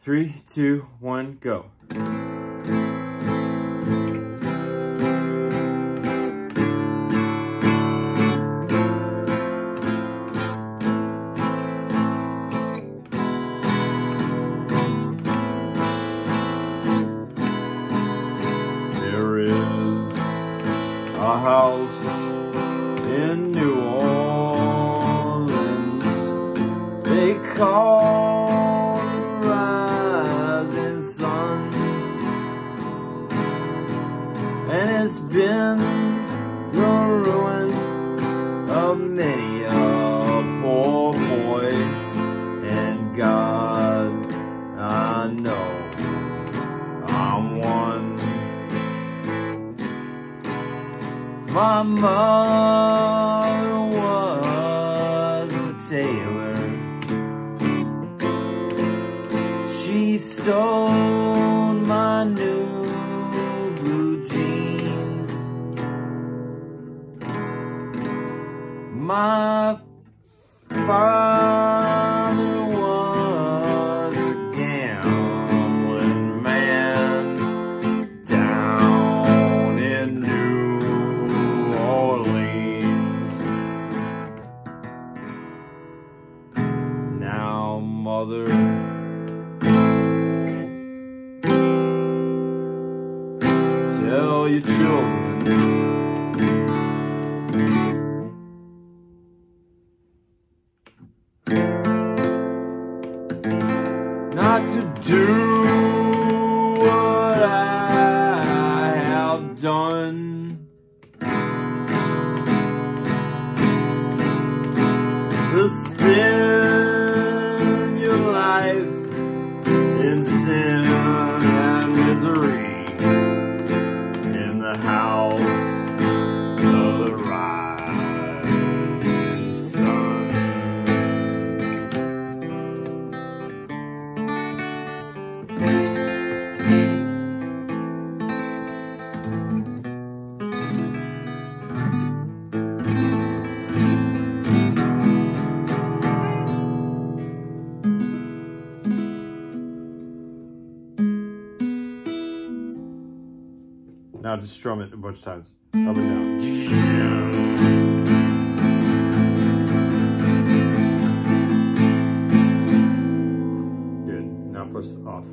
Three, two, one, go. There is a house in New Orleans. They call it's been the ruin of many a poor boy. And God, I know I'm one. My mother was a tailor. She sewed my new My father was a gambling man down in New Orleans. Now, mother, tell your children. Not to do what I have done. To spend your life in sin Now just strum it a bunch of times. Up and down. Good. Now press off.